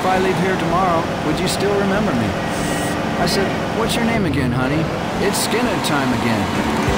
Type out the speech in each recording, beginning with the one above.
if I leave here tomorrow, would you still remember me? I said, what's your name again, honey? It's Skynyrd time again.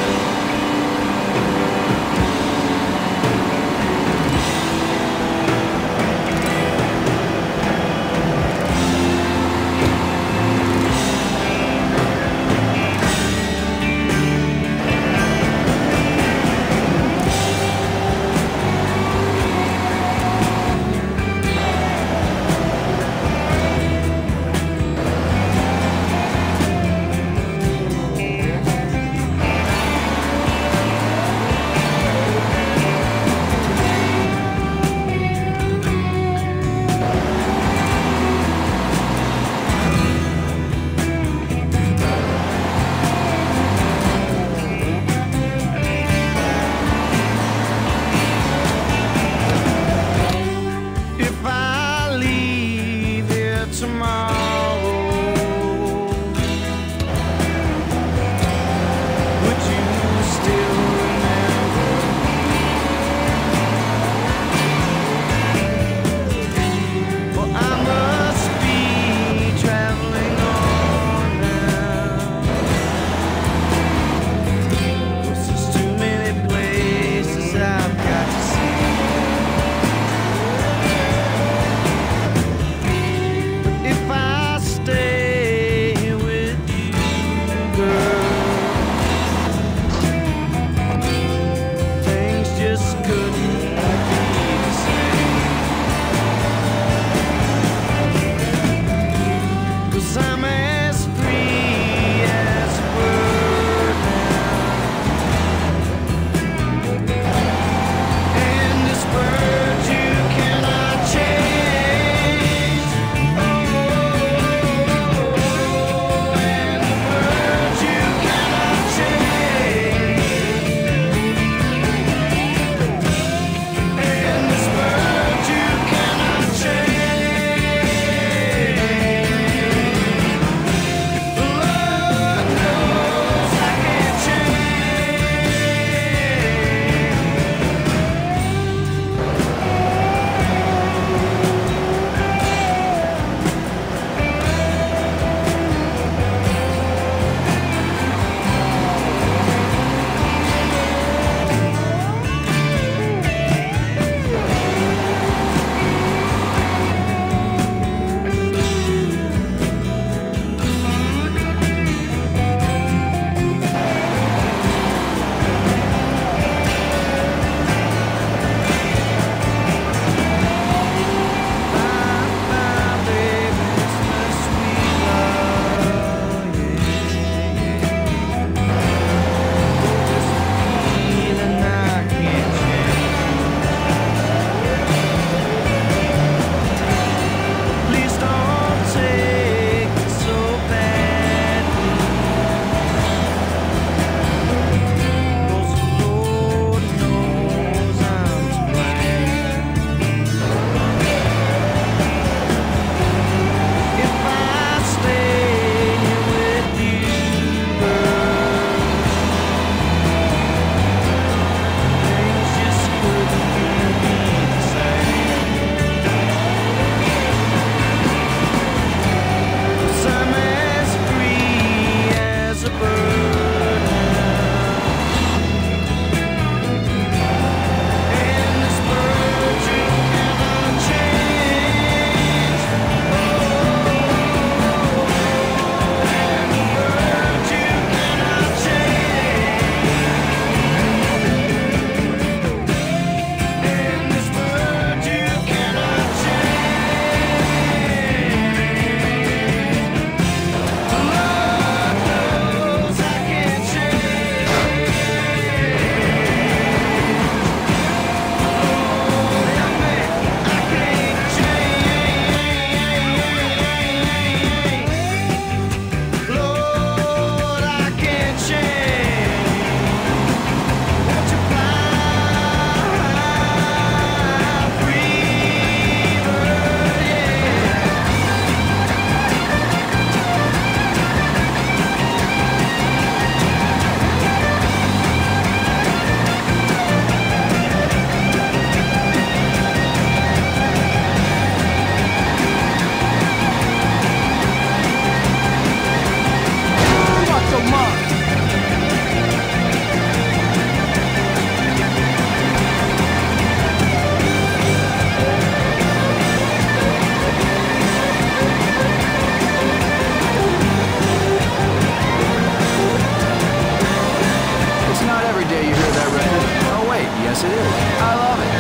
Yes, it is. I love it.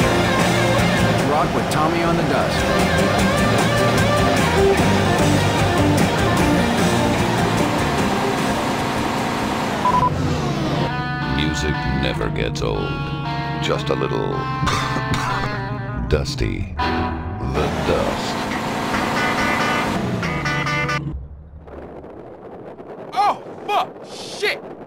Rock with Tommy on the Dust. Music never gets old. Just a little dusty. The dust. Oh, fuck! Shit!